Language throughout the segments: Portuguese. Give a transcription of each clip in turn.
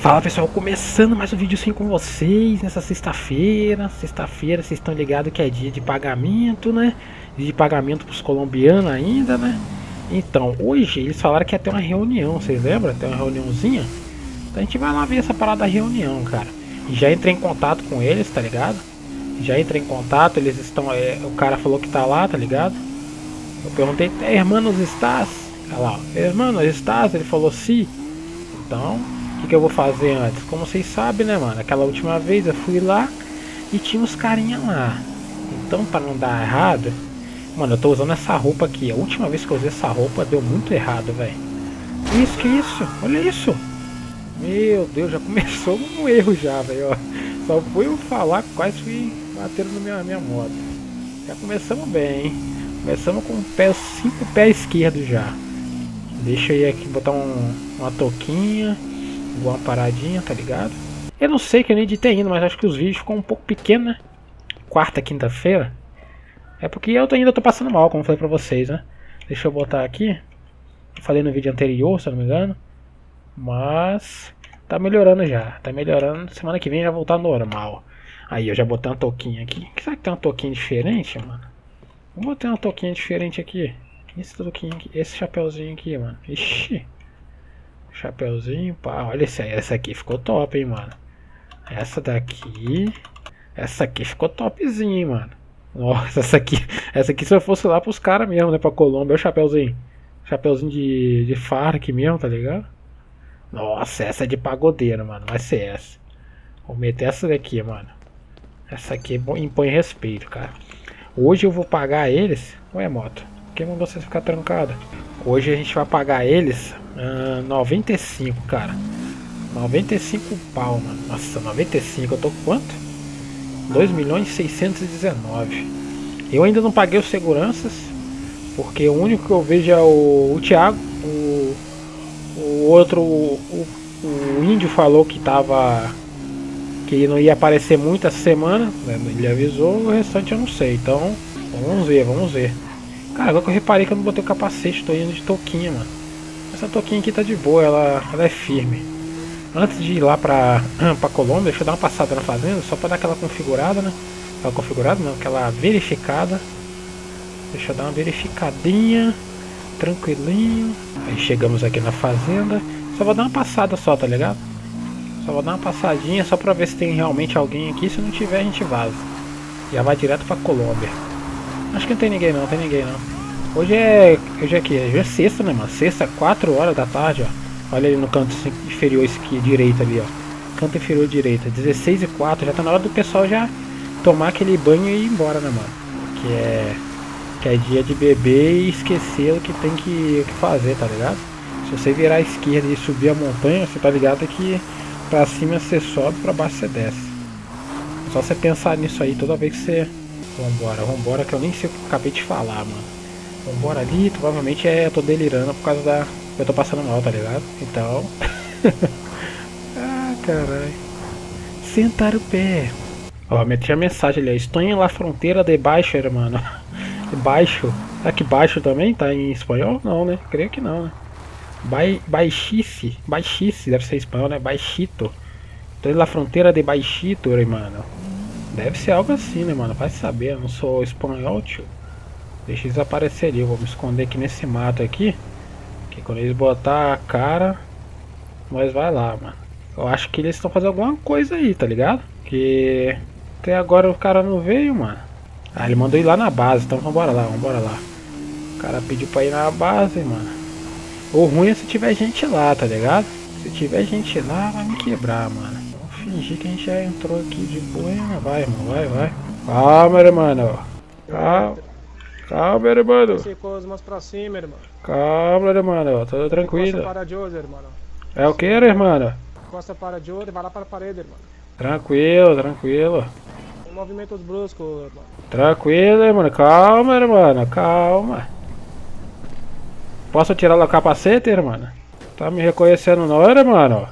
Fala pessoal, começando mais um vídeo assim com vocês nessa sexta-feira. Sexta-feira, vocês estão ligados que é dia de pagamento, né? Dia de pagamento pros colombianos ainda, né? Então, hoje eles falaram que ia ter uma reunião, vocês lembram? Tem uma reuniãozinha? Então a gente vai lá ver essa parada da reunião, cara. Já entrei em contato com eles, tá ligado? Já entrei em contato, eles estão. É, o cara falou que tá lá, tá ligado? Eu perguntei, hermanos estás? Olha lá, hermanos estás? Ele falou sim. Então, o que, que eu vou fazer antes? Como vocês sabem, né, mano? Aquela última vez eu fui lá e tinha uns carinha lá. Então, para não dar errado, mano, eu tô usando essa roupa aqui. A última vez que eu usei essa roupa deu muito errado, velho. Isso, que isso? Olha isso. Meu Deus, já começou um erro já, velho. Só fui eu falar, quase fui batendo na minha, minha moto. Já começamos bem, hein? Começamos com o pé, cinco pés esquerdo já. Deixa eu ir aqui botar um, uma touquinha uma paradinha, tá ligado? Eu não sei que eu nem editei ainda, mas acho que os vídeos ficam um pouco pequenos, né? Quarta, quinta-feira. É porque eu ainda tô passando mal, como falei pra vocês, né? Deixa eu botar aqui. Falei no vídeo anterior, se eu não me engano. Mas tá melhorando já. Tá melhorando. Semana que vem já voltar normal. Aí eu já botei uma touquinha aqui. Será que tem uma touquinha diferente, mano? Vamos botar uma touquinha diferente aqui. Esse touquinho aqui. Esse chapeuzinho aqui, mano. Ixi. Chapeuzinho, pá. Olha esse, essa aqui ficou top, hein, mano. Essa daqui. Essa aqui ficou topzinho, hein, mano. Nossa, essa aqui. Essa aqui se eu fosse lá pros caras mesmo, né? Pra Colômbia. Olha o chapeuzinho. Chapeuzinho de, de aqui mesmo, tá ligado? Nossa, essa é de pagodeiro, mano. Vai ser essa. Vou meter essa daqui, mano. Essa aqui impõe respeito, cara. Hoje eu vou pagar eles. Ué, moto. Quem mandou você ficar trancada? Hoje a gente vai pagar eles uh, ah, 95, cara. 95 pau, mano. Nossa, 95. Eu tô com quanto? 2 milhões e 619. Eu ainda não paguei os seguranças. Porque o único que eu vejo é o, o Thiago. O, o outro, o, o índio falou que tava. Que não ia aparecer muito essa semana. Né? Ele avisou, o restante eu não sei. Então, vamos ver, vamos ver. Cara, agora que eu reparei que eu não botei o capacete, tô indo de touquinha, mano. Essa touquinha aqui tá de boa, ela, ela é firme. Antes de ir lá pra, pra Colômbia, deixa eu dar uma passada na fazenda, só pra dar aquela configurada, né? Aquela configurada não, aquela verificada. Deixa eu dar uma verificadinha, tranquilinho. Aí chegamos aqui na fazenda. Só vou dar uma passada só, tá ligado? Só vou dar uma passadinha só pra ver se tem realmente alguém aqui. Se não tiver, a gente vaza. Já vai direto pra Colômbia. Acho que não tem ninguém não, tem ninguém não. Hoje é. Hoje é aqui, hoje é sexta, né, mano? Sexta, 4 horas da tarde, ó. Olha ali no canto inferior esquerdo, direito ali, ó. Canto inferior direita, 16 e 4, já tá na hora do pessoal já tomar aquele banho e ir embora, né, mano? Que é. Que é dia de beber e esquecer o que tem que, que fazer, tá ligado? Se você virar à esquerda e subir a montanha, você tá ligado que pra cima você sobe, pra baixo você desce. Só você pensar nisso aí toda vez que você Vambora, vambora, que eu nem sei o que eu acabei de falar, mano. Vambora ali, provavelmente é, eu tô delirando por causa da. Eu tô passando mal, tá ligado? Então. ah, caralho. Sentar o pé. Ó, meti a mensagem ali, em La Fronteira de Baixo, mano. Baixo. Será que baixo também tá em espanhol? Não, né? Creio que não, né? Bai, baixice. Baixice, deve ser espanhol, né? Baixito. Estou em La Fronteira de Baixito, mano. Deve ser algo assim, né, mano? Vai saber, eu não sou espanhol, tio. Deixa eles aparecerem. Eu vou me esconder aqui nesse mato aqui. Que quando eles botar a cara, nós vai lá, mano. Eu acho que eles estão fazendo alguma coisa aí, tá ligado? Que até agora o cara não veio, mano. Ah, ele mandou ir lá na base, então vambora lá, vambora lá. O cara pediu pra ir na base, mano. O ruim é se tiver gente lá, tá ligado? Se tiver gente lá, vai me quebrar, mano fingir que a gente já entrou aqui de boa. Vai, irmão, vai, vai. Calma, irmão. Calma. Calma, irmão. pra cima, irmão. Calma, irmão. Tudo tranquilo. para de hoje, irmão. É o que, irmão? Costa para de hoje, vai lá para a parede, irmão. Tranquilo, tranquilo. Um movimentos bruscos, irmão. Tranquilo, irmão. Calma, irmão. Calma. Posso tirar o capacete, irmão? Tá me reconhecendo não, irmão?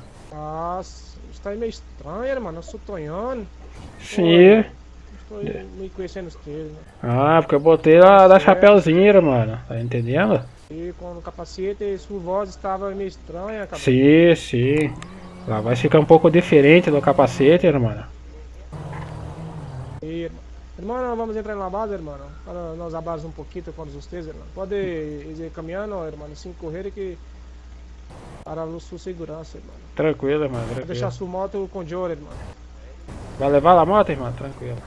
Tá meio estranho, mano. Eu sou Tonhano. Sim. Estou me conhecendo vocês, né? Ah, porque eu botei a da chapéuzinho, mano. Tá entendendo? E com o capacete, sua voz estava meio estranha. Sim, sim. Lá vai ficar um pouco diferente do capacete, irmão. E, hermano, vamos entrar na base, hermano. Para nós hablarmos um pouquinho com vocês, hermano. Pode ir caminhando, hermano, sem correr que para a sua segurança, irmão. Tranquilo, irmão. Vou deixar sua moto com o Joe, irmão. Vai levar a moto, irmão? Tranquilo.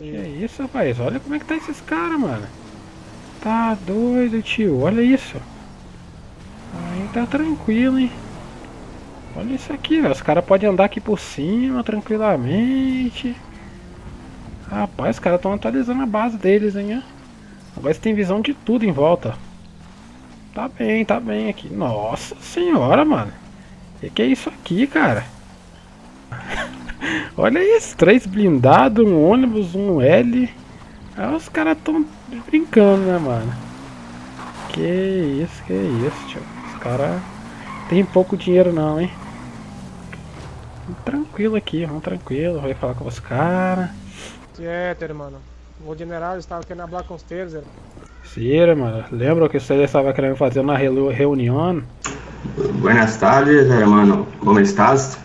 E... Que isso, rapaz? Olha como é que tá esses caras, mano. Tá doido, tio. Olha isso. Aí tá tranquilo, hein? Olha isso aqui, velho. Os caras podem andar aqui por cima tranquilamente. Rapaz, os caras estão atualizando a base deles, hein? Agora você tem visão de tudo em volta. Tá bem, tá bem aqui. Nossa senhora, mano. Que que é isso aqui, cara? Olha isso, três blindados, um ônibus, um L. Aí os caras tão brincando, né, mano? Que isso, que isso, tio. Os caras tem pouco dinheiro não, hein? Tranquilo aqui, vamos tranquilo, vai falar com os caras. Certo, mano. O general estava querendo falar com os Sim, mano. Lembra que você estava querendo fazer uma reunião? Buenas tardes, hermano. Como estás?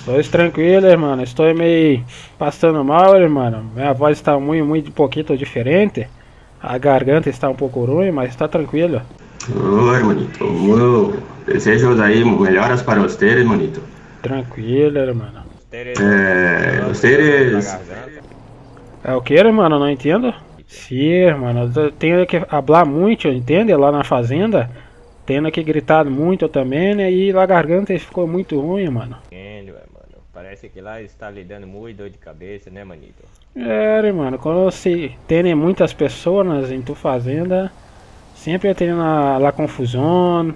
Estou tranquilo, irmão. Estou meio passando mal, irmão. Minha voz está muito, muito pouquinho diferente. A garganta está um pouco ruim, mas está tranquilo. Oh, hermanito. Muito desejos aí melhoras para você, hermanito. Tranquilo, irmão. É, vocês... É o que, irmão? Não entendo. Sim, mano, eu tenho que falar muito, entende? Lá na fazenda, tendo que gritar muito também, né? E a garganta ficou muito ruim, mano. Entendo, é, mano. Parece que lá está lhe dando muito dor de cabeça, né, manito? É, mano, quando se tem muitas pessoas em tua fazenda, sempre tem lá, lá confusão,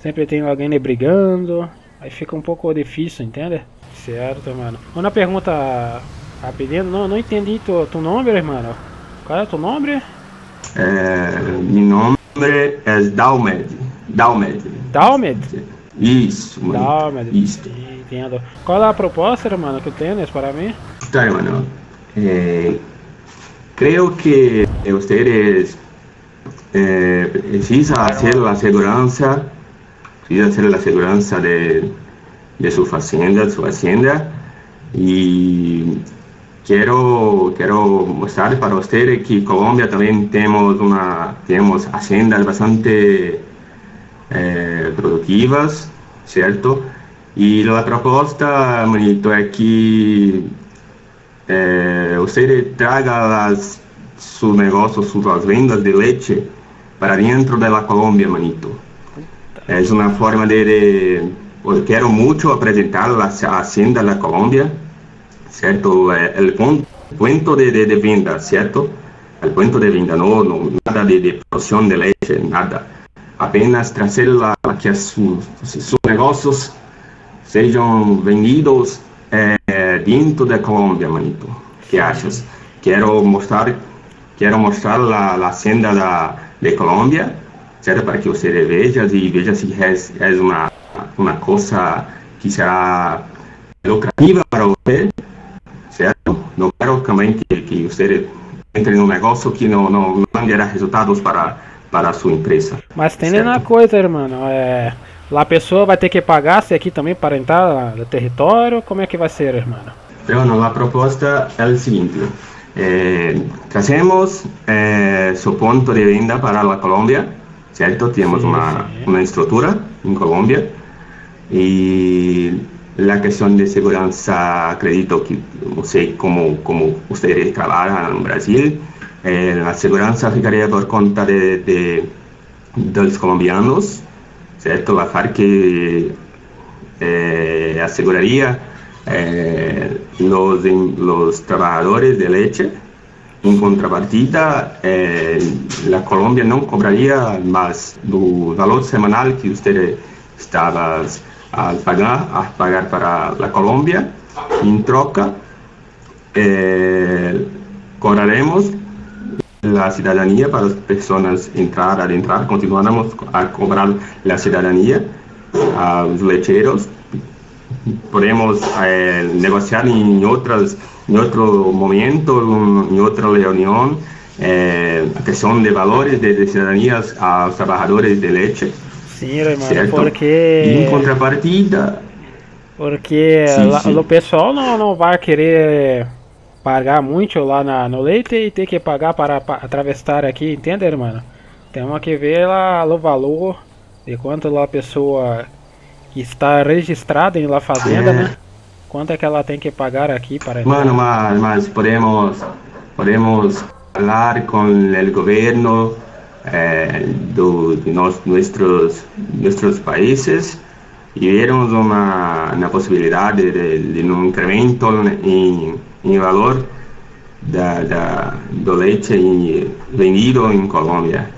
sempre tem alguém brigando, aí fica um pouco difícil, entende? Certo, mano. Uma pergunta rapidinho, não, não entendi tu, tu nome, irmão. Qual é o teu nome? É, meu nome é Dalmed. Dalmed. Dalmed? Isso, mano. Dalmed. Isso. Entendo. Qual é a proposta, hermano, que tens para mim? Tá, hermano. É, creio que vocês é, precisam fazer a segurança, precisa ser a segurança de, de sua fazenda, sua fazenda, e Quero, quero mostrar para vocês que Colômbia também temos uma temos agendas bastante eh, produtivas, certo? E a proposta, Manito, é que eh, você traga as, seus negócios, suas vendas de leite para dentro da Colômbia, Manito. É uma forma de, de eu quero muito apresentar a hacienda da Colômbia ¿cierto? Eh, el punto de, de, de venta, ¿cierto? El punto de venta, no, no nada de, de, producción de leche, nada. Apenas traerla que sus, sus negocios sejam vendidos eh, dentro de Colômbia, manito. que achas? Quero mostrar, quero mostrar a, a senda da, de Colômbia, certo? Para que você veja e veja se é, é uma, uma coisa que será lucrativa para você, certo? Não quero também que, que você entre num negócio que não, não, não gerar resultados para, para a sua empresa. Mas tem uma coisa, irmão, é... Lá a pessoa vai ter que pagar se aqui também para entrar no território? Como é que vai ser, irmão? Bueno, a proposta é o seguinte: eh, trazemos eh, seu ponto de venda para a Colômbia, certo? Temos sim, uma, sim. uma estrutura em Colômbia e la cuestión de seguridad, acredito que, no sé cómo, cómo ustedes trabajan en Brasil, eh, la seguridad ficaría por cuenta de, de, de los colombianos, ¿cierto? La FARC eh, aseguraría eh, los, los trabajadores de leche. En contrapartida, eh, la Colombia no cobraría más del valor semanal que usted estaba a pagar, a pagar para a Colômbia. Em troca, eh, cobraremos a cidadania para as pessoas entrar, adentrar, continuaremos a cobrar a cidadania aos lecheiros. Podemos eh, negociar em outras em outro momento, em outra reunião, eh, a questão de valores de, de cidadanias aos trabalhadores de leite Sim, irmão, certo? porque. Em contrapartida, Porque Sim, lá- sim. o pessoal não, não vai querer pagar muito lá na, no leite e ter que pagar para, pa- atravessar aqui, entende, irmão? Temos que ver lá o valor de quanto lá a pessoa que está registrada em La Fazenda, É. né? Quanto é que ela tem que pagar aqui para Mano, mas, mas podemos, podemos falar com o governo eh, do, de nos, nossos, nossos países e vermos uma, uma possibilidade de, de um incremento em, em valor da, da, do leite vendido em Colômbia.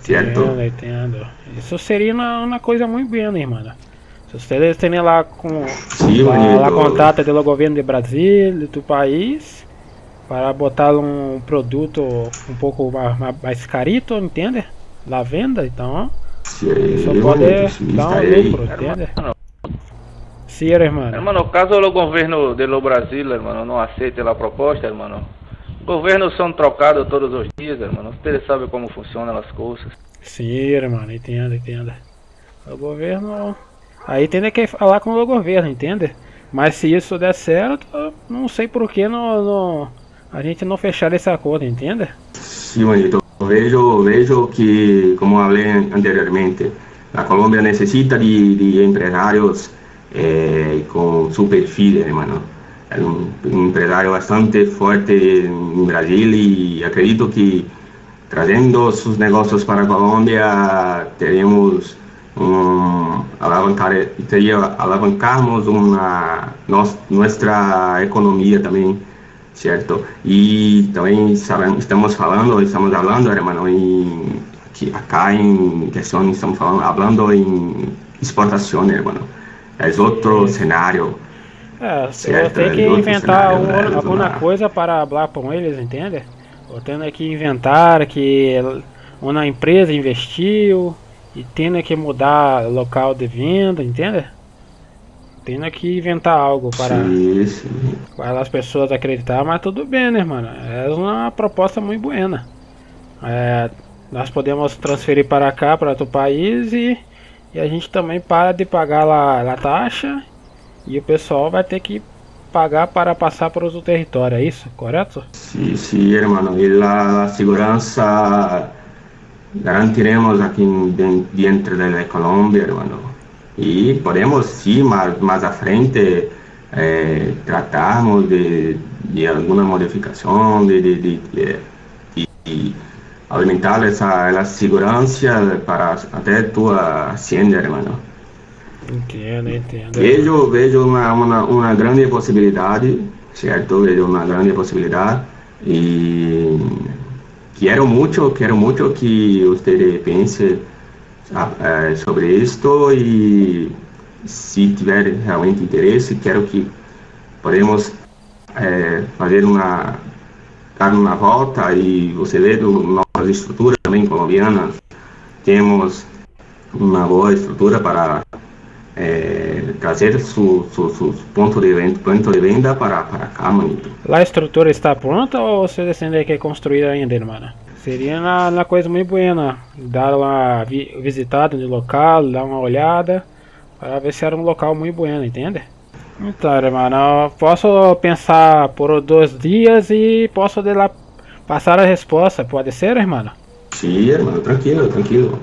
certo. Entendo, entendo. Isso seria uma, uma coisa muito bem, né, irmão? Se vocês têm lá com Sim, bonito. contato do governo de Brasil, tu país, para botar um produto um pouco mais, mais- carito, entende? La venda, então Sim, isso bonito, pode dar um lucro, entende? Hermano, Sim, irmão. hermano, caso o governo de lo Brasil, hermano, não aceite a proposta, hermano, governos são trocados todos os dias, hermano. Vocês sabem como funcionam as coisas. Sim, irmão, entendo, entendo. O governo. Aí tem que falar com o governo, entende? Mas se isso der certo, não sei por que não, não- a gente não fechar esse acordo, entende? Sí, bonito. Vejo, vejo que, como falei anteriormente, a Colômbia necessita de, de empresários eh, com su perfil, hermano. É um, empresário bastante forte em Brasil e acredito que trazendo seus negócios para a Colômbia teremos um, alavancar, teria, alavancarmos uma, nos, nossa economia também certo? E também sabemos, estamos falando, estamos falando, hermano, em, que acá em questão, estamos falando, falando em exportação, hermano. É outro cenário. É, eu Certo, tenho que é inventar cenário, alguma, né? alguma coisa para falar com eles, entende? Eu tenho que inventar que uma empresa investiu e tenho que mudar local de venda, entende? Tenho que inventar algo para, Sim, sim. para as pessoas acreditar, mas tudo bem, né, mano? É uma proposta muito buena. É, nós podemos transferir para cá, para outro país e, e a gente também para de pagar lá a taxa e o pessoal vai ter que pagar para passar por outro território, é isso? Correto? Sí, hermano. Y la, la seguridad garantiremos aquí en- dentro de la Colombia, hermano. Y podemos, sí, más, más a frente, eh, tratarmos de, de alguna modificación, de, de, de- aumentar esa la seguridad para até tu hacienda, hermano. Entendo, entendo. Vejo, vejo uma, uma, uma grande possibilidade, certo? Vejo uma grande possibilidade e quero muito, quero muito que você pense ah, eh, sobre isto e se tiver realmente interesse, quero que podemos eh, fazer uma dar uma volta e você vê do, nossas estruturas também colombianas temos uma boa estrutura para eh, trazer su, su, su ponto de venda, ponto de venda para, para cá, manito. A estrutura está pronta ou você tem que construir ainda, irmão? Seria uma, uma coisa muito boa, dar uma vi, visitada no local, dar uma olhada, para ver se era um local muito bueno, entende? Então, irmão, posso pensar por dois dias e posso de lá passar a resposta, pode ser, irmão? Sim, hermano, tranquilo, tranquilo.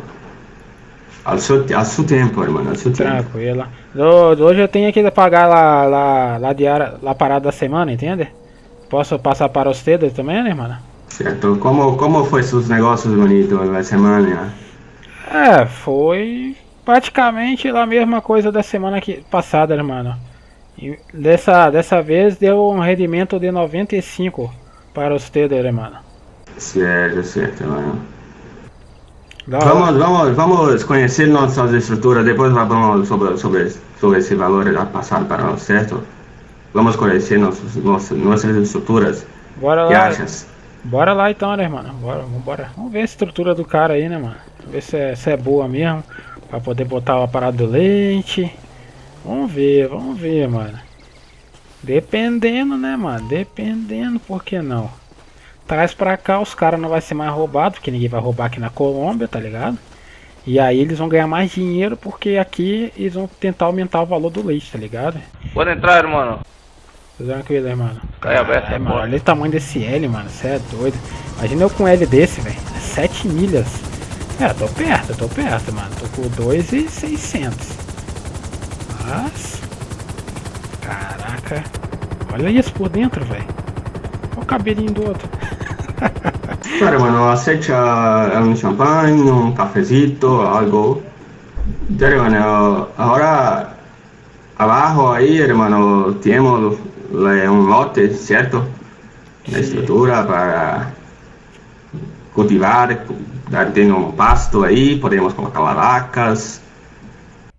Ao seu, ao seu tempo, hermano, ao seu tempo. Tranquila. Do- Hoje eu tenho que pagar lá, lá, lá, diária, lá parada da semana, entende? Posso passar para dedos também, né, irmão? Certo. Como, como foi seus negócios, manito, na semana? É, foi praticamente a mesma coisa da semana que, passada, irmão. E dessa, dessa vez deu um rendimento de 95 para os dedos, irmão. Certo, certo, hora. Vamos, vamos, vamos conhecer nossas estruturas, depois vamos sobre, sobre, sobre esse valor a passar para nós, certo? Vamos conhecer nossos, nossas, nossas estruturas. Bora lá. achas? Bora lá então, né, irmão? Bora, vambora. Vamos ver a estrutura do cara aí, né, mano? Ver se é, se é boa mesmo. Pra poder botar a parada do leite. Vamos ver, vamos ver, mano. Dependendo, né, mano? Dependendo, por que não? Traz pra cá, os caras não vai ser mais roubados, porque ninguém vai roubar aqui na Colômbia, tá ligado? E aí eles vão ganhar mais dinheiro porque aqui eles vão tentar aumentar o valor do leite, tá ligado? Pode entrar, irmão. Tranquilo aí, mano. Cai aberto, é mano, olha o tamanho desse L, mano. Você é doido. Imagina eu com um L desse, velho. 7 milhas. É, tô perto, tô perto, mano. Tô com 2,600. Mas. Caraca. Olha isso por dentro, velho. Olha o cabelinho do outro. Claro, hermano, acecha un champán, un cafecito, algo. Ya, hermano, ahora abajo ahí, hermano, tenemos la- un lote, ¿cierto? La estructura para cultivar, dar tiene un pasto ahí, podemos colocar vacas.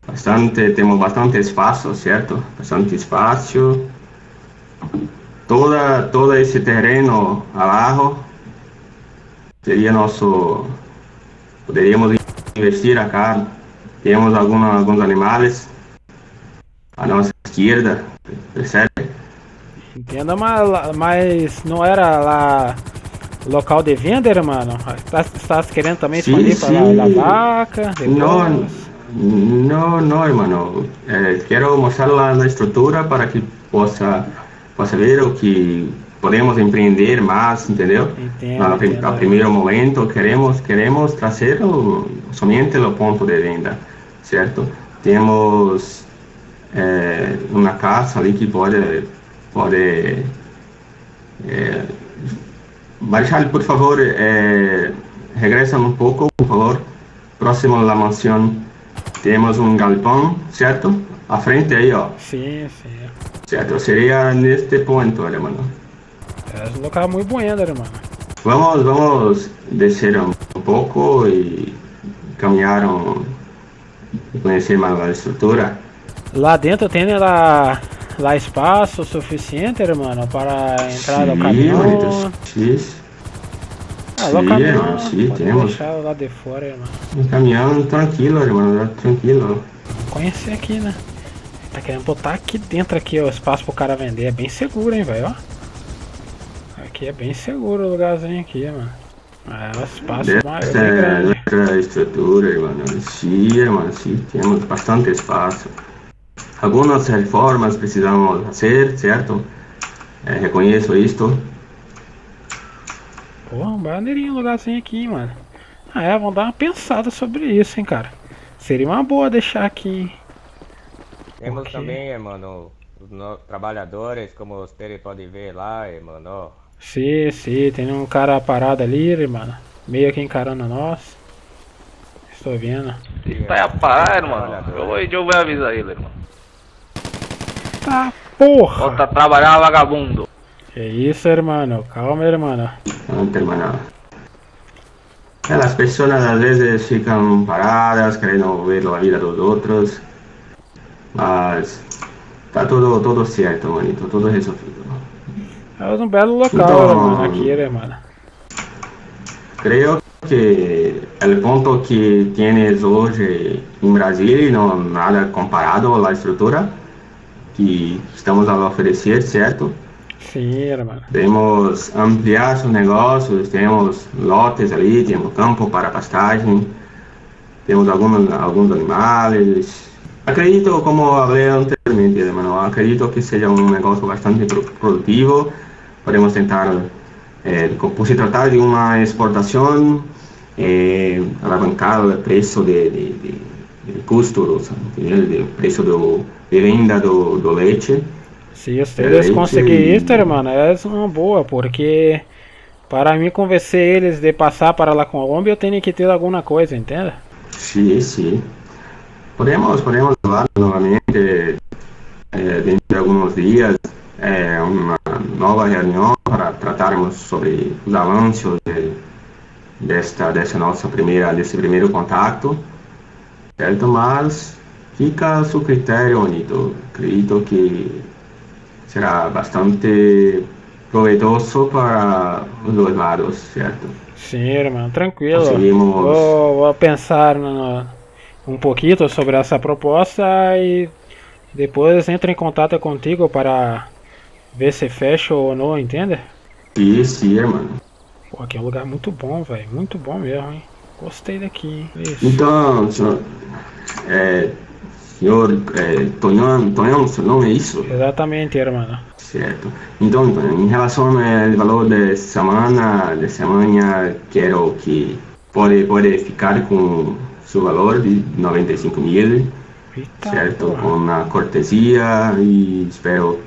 Bastante, tenemos bastante espacio, ¿cierto? Bastante espacio. Toda, todo ese terreno abajo sería nuestro, poderíamos investir acá, temos algunos, algunos animales a nossa esquerda, percebe? Entenda, mas, mas não era lá local de venda, mano? Tá, estás querendo também Sim, expandir para lá da vaca? No, depois? no, no, hermano. Eh, quiero mostrar la, la estructura para que possa, possa ver o que podemos empreender mais, entendeu? Entendo, a, entendo. a primeiro momento queremos queremos trazer o, somente o ponto de venda, certo? Temos eh, uma casa ali que pode pode eh, Marshall, por favor, eh, um pouco, por favor. Próximo da mansão temos um galpão, certo? À frente aí, ó, Sim, sim. certo? Seria neste ponto, hermano. É um local muito bueno, mano. Vamos, vamos descer um, pouco e caminhar um, e conhecer mais a estrutura. Lá dentro tem lá, lá espaço suficiente, mano, para entrar no Sim, caminhão. sim. Ah, o Sim, caminhão. irmão, pode temos. deixar lá de fora, mano. Um caminhão tranquilo, irmão, tranquilo. Conhecer aqui, né? Tá querendo botar aqui dentro aqui, ó, espaço pro cara vender. É bem seguro, hein, velho, ó. Aqui é bem seguro o lugarzinho aqui, mano. É um espaço maior, Esta bem é grande. nossa estrutura, irmão. Sim, irmão, sim, temos bastante espaço. Algumas reformas precisamos fazer, certo? Eh, reconheço isto. Pô, um maneirinho lugarzinho aqui, mano. Ah, é, vamos dar uma pensada sobre isso, hein, cara. Seria uma boa deixar aqui. Temos Ok. também, hermano, os no- trabalhadores, como vocês podem ver lá, hermano. ó. Sim, sim, tem um cara parado ali, mano. Meio aqui encarando nós. Estou vendo. Vai a parar, irmão. Eu vou, eu vou avisar ele, irmão. Tá, porra! Volta a trabalhar, vagabundo. Que isso, hermano. Calma, hermano. Pronto, hermano. As pessoas às vezes ficam paradas, querendo ver a vida dos outros. Mas tá tudo, tudo certo, manito, tudo resolvido. É um belo local, Então- hermano, aqui, hermano. Creo que el punto que tienes hoje em Brasil não nada comparado à estrutura que estamos a oferecer, certo? Sim, hermano. Podemos ampliar seus negócios, temos lotes ali, temos campo para pastagem, temos alguns, alguns animais. Acredito, como falei anteriormente, hermano, acredito que seja um negócio bastante pro- produtivo. Podemos tentar, eh, por se tratar de uma exportação, eh, alavancar o preço de, de, de, de custos, entendeu? de preço do, venda do, do leite. Se vocês Aí conseguirem isso, hermano, é uma boa, porque para mim convencer eles de passar para lá Colômbia, eu tenho que ter alguma coisa, entende? Sí, sí. Podemos, podemos hablar nuevamente eh, dentro de algunos días eh, una nueva reunión para tratarmos sobre os avanços de, desta, dessa nossa primeira, desse primeiro contato, certo? Mas fica a seu critério, Anito. Acredito que será bastante proveitoso para os dois lados, certo? Sim, irmão, tranquilo. Conseguimos. Vou, vou pensar no- um pouquinho sobre essa proposta e depois entro em contato contigo para ver se fecha ou não, entende? Sim, sim, hermano. Pô, aqui é um lugar muito bom, velho. Muito bom mesmo, hein? Gostei daqui, hein? Isso. Então, senhor, é, senhor é, Tonhão, Tonhão, seu nome é isso? Exatamente, hermano. Certo. Então, em relação ao valor de semana, de semana, quero que pode, pode ficar com seu valor de 95 mil, Eita, certo? porra. Com a cortesia e espero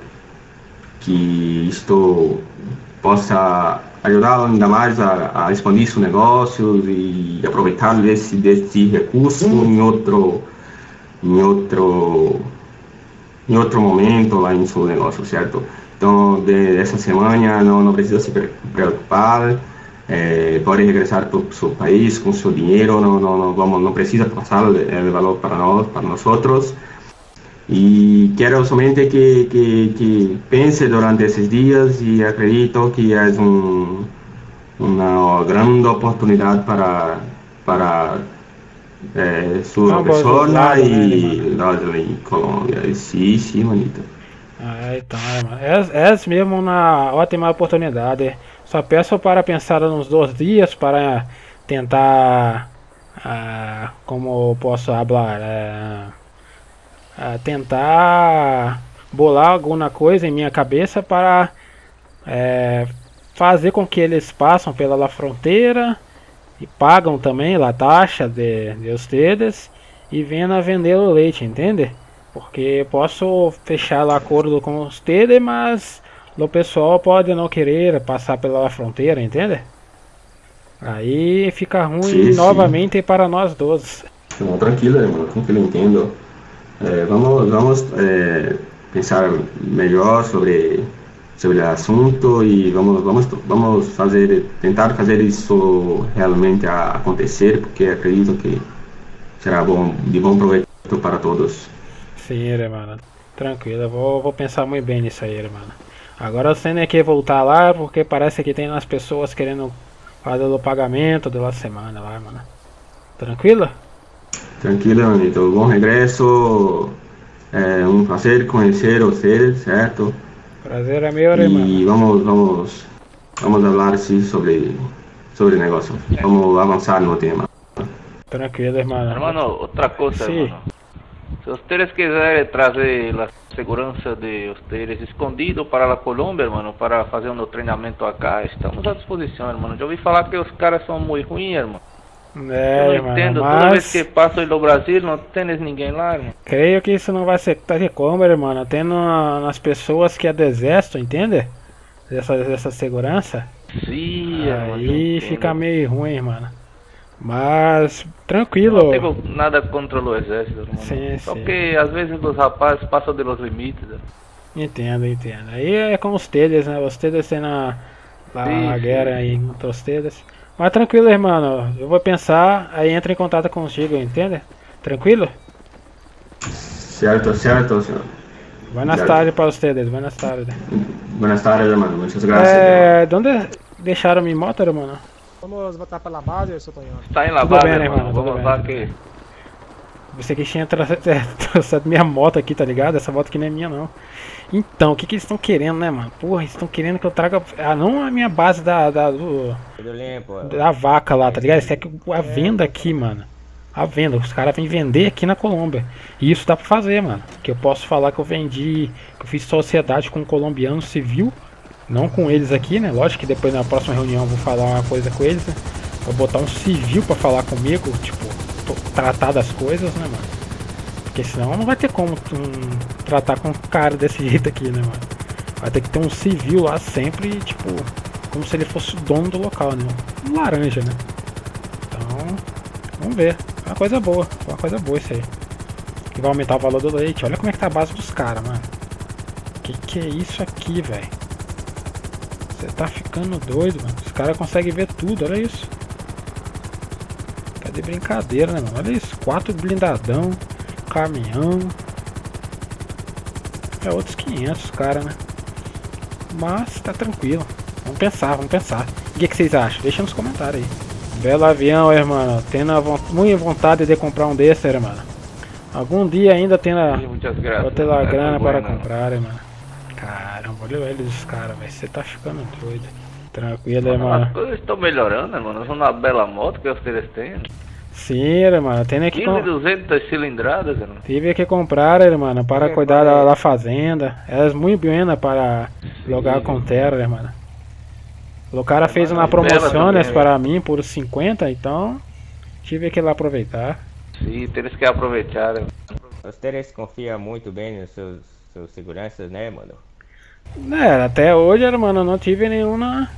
que isto possa ajudar ainda mais a, a expandir seu negócio e aproveitar desse, desse recurso em outro em outro em outro momento lá em seu negócio, certo? Então, de, dessa semana não, não precisa se pre- preocupar, eh, pode regressar país com seu dinheiro, não, não, não, vamos, não precisa passar o valor para nós, para nós outros. E quero somente que, que, que pense durante esses dias e acredito que é um, uma grande oportunidade para, para eh, sua Ambos os pessoa lados, né, e nós em Colômbia. E Sim, sim, manito. Ah, então. É, é mesmo uma ótima oportunidade. Só peço para pensar uns dois dias para tentar, ah, como posso falar, é, ah, tentar bolar alguma coisa em minha cabeça para é, fazer com que eles passem pela la fronteira e pagam também a taxa de, de ustedes e venham a vender o leite, entende? Porque posso fechar o acordo com ustedes, mas o pessoal pode não querer passar pela fronteira, entende? Aí fica ruim Sim, sim. novamente para nós dois. Não, tranquilo, irmão, tranquilo, entendo. Eh, vamos vamos eh, pensar melhor sobre sobre o assunto e vamos vamos vamos fazer tentar fazer isso realmente acontecer, porque acredito que será bom de bom proveito para todos. Sim, hermano. Tranquilo, vou, vou pensar muito bem nisso aí, hermano. Agora você tem que voltar lá porque parece que tem umas pessoas querendo fazer o pagamento da semana lá, mano. Tranquilo? Tranquilo, Anito. Bom regresso. É um prazer conhecer você, certo? Prazer é meu, hermano. E vamos, vamos, vamos falar sim sobre sobre o negócio. Vamos avançar no tema. Tranquilo, hermano. Hermano, outra coisa, Sí. hermano. Se ustedes quiserem trazer a segurança de ustedes escondido para a Colômbia, hermano, para fazer um treinamento acá, estamos à disposição, hermano. Já ouvi falar que os caras são muito ruins, irmão. É, Eu não hermano, entendo, toda vez mas que passo no Brasil não tem ninguém lá, irmão. creio que isso não vai ser tá de como, hermano. Tendo a- nas pessoas que é do exército, entende? Dessa, dessa segurança. Sim, Aí fica meio ruim, mano. Mas tranquilo. Não tenho nada contra o exército, irmão. Sim, Só sim. que às vezes os rapazes passam de los limites. irmão. Entendo, entendo. Aí é com os telhas, né? Os telhas tendo a, a Sim, guerra aí entre os telhas. Mas tranquilo, irmão. Eu vou pensar, aí entra em contato contigo, entende? Tranquilo? Certo, certo, senhor. Buenas Certo. tardes para ustedes, buenas tardes. Buenas tardes, hermano. Muchas gracias. É, de onde deixaram minha moto, hermano? Vamos voltar pela base, seu Tonhão. Está em La Tudo Base, bem, né, irmão. irmão? Tudo Vamos bem, lá tudo que... Você que tinha tra- trouxedo minha moto aqui, tá ligado? Essa moto aqui não é minha, não. Então, o que, que eles estão querendo, né, mano? Porra, eles estão querendo que eu traga. Ah, não a minha base da, da, do- da vaca lá, tá ligado? Que eu- a venda aqui, mano. A venda. Os caras vêm vender aqui na Colômbia. E isso dá pra fazer, mano. Que eu posso falar que eu vendi. Que eu fiz sociedade com um colombiano civil. Não com eles aqui, né? Lógico que depois na próxima reunião eu vou falar uma coisa com eles, né? Vou botar um civil pra falar comigo, tipo, tratar das coisas, né, mano? Porque senão não vai ter como tratar com um cara desse jeito aqui, né, mano? Vai ter que ter um civil lá sempre, tipo, como se ele fosse o dono do local, né? Um laranja, né? Então, vamos ver. É uma coisa boa, é uma coisa boa isso aí. Que vai aumentar o valor do leite. Olha como é que tá a base dos caras, mano. Que que é isso aqui, velho? Você tá ficando doido, mano. Os caras conseguem ver tudo, olha isso. Tá de brincadeira, né, mano? Olha isso. Quatro blindadão, caminhão. É outros 500, cara, né? Mas tá tranquilo. Vamos pensar, vamos pensar. O que, que vocês acham? Deixa nos comentários aí. Belo avião, irmão. Tendo muita vontade de comprar um desse, irmão. Algum dia ainda tendo a, vou ter a É, grana foi para bueno. comprar, irmão. Caramba, olha eles, cara, velho. Você tá ficando doido. Tranquilo, irmão. as coisas estão melhorando, irmão. São uma bela moto que vocês têm. Sim, irmão. Tenho que, com... 1200 cilindradas, irmão. tive que comprar, irmão, para É, cuidar da, da fazenda. É muito buena para jogar com terra, irmão. O cara fez uma promoções também, para mim por 50, então tive que ir lá aproveitar. Sim, tens que aproveitar. irmão. Vocês confiam muito bem nos seus, seus seguranças, né, mano? É, até hoje, irmão, eu não tive nenhuma.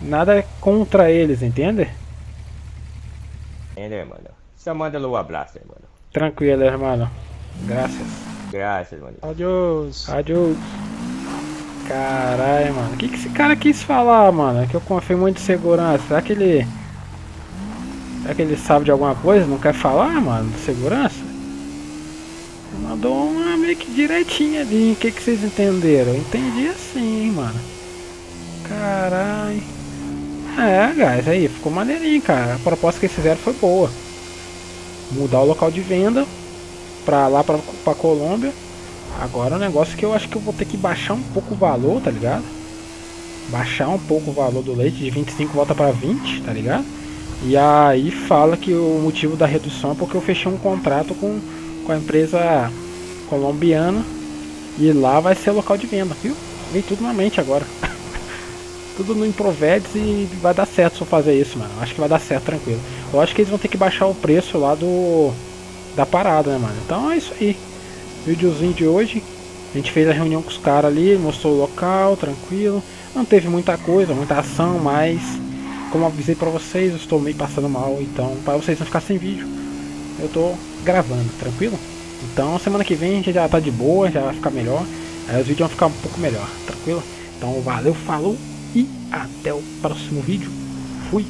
Nada contra eles, entende? Entendeu, mano? Só manda um abraço, mano. Tranquilo, irmão. Graças. Graças, mano. Adiós. Adiós. Caralho, mano. O que, que esse cara quis falar, mano? É que eu confio muito em segurança. Será que ele. Será que ele sabe de alguma coisa? Não quer falar, mano? De segurança? Mandou uma meio que direitinha ali. O que, que vocês entenderam? Eu entendi assim, mano. Caralho. É, guys, aí, ficou maneirinho, cara. A proposta que eles fizeram foi boa. Mudar o local de venda pra lá, pra, pra Colômbia. Agora o negócio é que eu acho que eu vou ter que baixar um pouco o valor, tá ligado? Baixar um pouco o valor do leite, de 25 volta pra 20, tá ligado? E aí fala que o motivo da redução é porque eu fechei um contrato com, com a empresa colombiana e lá vai ser o local de venda, viu? Vem tudo na mente agora. tudo no Improvedes e vai dar certo se eu fazer isso, mano. Acho que vai dar certo, tranquilo. Eu acho que eles vão ter que baixar o preço lá do da parada, né, mano? Então é isso aí. Videozinho de hoje. A gente fez a reunião com os caras ali, mostrou o local, tranquilo. Não teve muita coisa, muita ação, mas como avisei pra vocês, eu estou meio passando mal, então para vocês não ficar sem vídeo, eu tô gravando, tranquilo? Então semana que vem a gente já tá de boa, já vai ficar melhor. Aí os vídeos vão ficar um pouco melhor, tranquilo? Então valeu, falou e até o próximo vídeo. Fui!